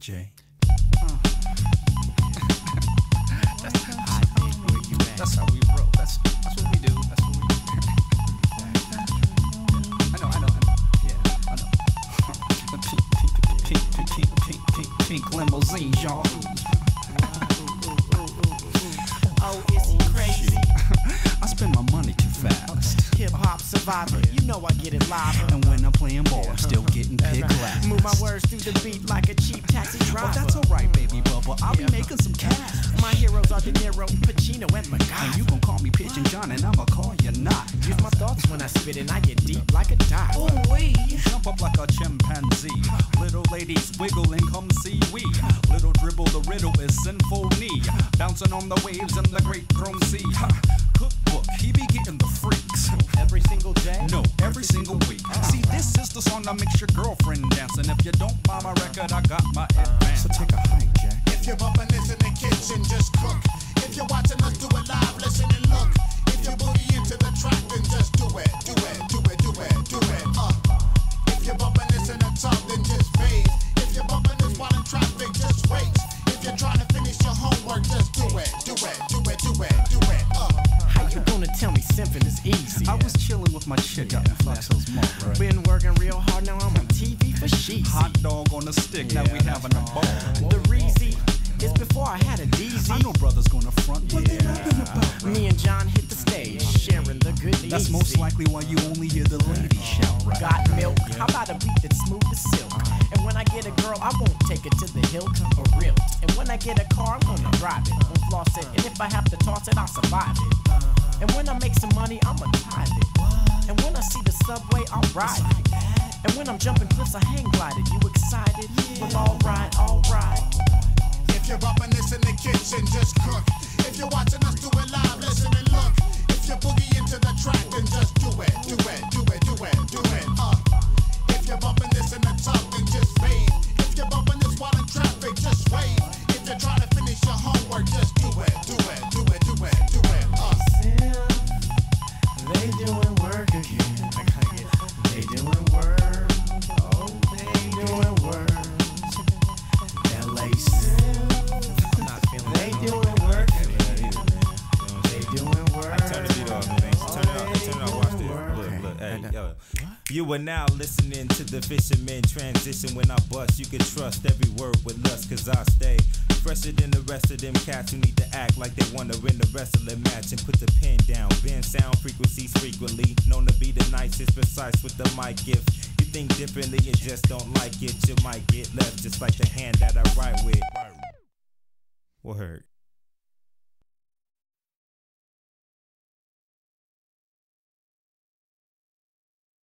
Jay. That's how we roll. That's that's what we do. That's what we do. I know, I know, I know. Yeah, I know. pink, pink, pink, pink, pink, pink, pink, pink limousine, y'all. Oh, is he crazy? Hop survivor, you know I get it live. And when I'm playing ball, I'm still getting pick last. Move my words through the beat like a cheap taxi driver. Well, that's alright, baby bubba. I'll be making some cash. My heroes are De Niro, Pacino, and And you MacGyver. gon' call me Pigeon John, and I'ma call you not. Use my thoughts when I spit and I get deep like a dive. Ooh-wee. Jump up like a chimpanzee. Little ladies wiggle and come see we. Little dribble, the riddle is symphony. Bouncing on the waves in the great throne sea. Cookbook, he be getting the freaks. Every single day. No, every single week. See, this is the song that makes your girlfriend dance. And if you don't buy my record, I got my advance. So take a hike, Jack. If you're bumping this in the kitchen, just cook. If you're watching us do it live, listen and look. If you're boogie into the track, then just do it, do it, do it, do it, do it. Uh. If you're bumping this in the tub, then just fade. If you're bumping this while in traffic, just wait. If you're trying to finish your homework, just do it, do it, do it, do it, do it. Tell me simping is easy? I was chilling with my chick out in Fox Hills Mall, right? Been working real hard, now I'm on TV for sheets. Hot dog on a stick, now we having a ball. The Reezy is before I had a DZ. I know brothers gonna front, what they rapping about? Me and John hit the stage, sharing the good news. That's most likely why you only hear the ladies uh, shout, right? Got milk? How about a beat that's smooth as silk? And when I get a girl, I won't take it to the hilt for real. And when I get a car, I'm gonna drive it, won't floss it. And if I have to toss it, I'll survive it. And when I make some money, I'ma tithe it. And when I see the subway, I'll ride it. And when I'm jumping cliffs, I hang glided. You excited? Well, alright, alright. If you're this in the kitchen, just cook. If you're watching us do it live, listen and look. If you're boogie into the track, then just Hey, yo. You are now listening to the fisherman transition. When I bust, you can trust every word with lust, cause I stay fresher than the rest of them cats who need to act like they wanna win the wrestling match and put the pen down. Bend sound frequencies frequently, known to be the nicest, precise with the mic. If you think differently and just don't like it, you might get left just like the hand that I write with. Word.